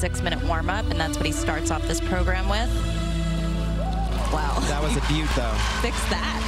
six-minute warm-up, and that's what he starts off this program with. Wow. That was a beaut, though. Fix that.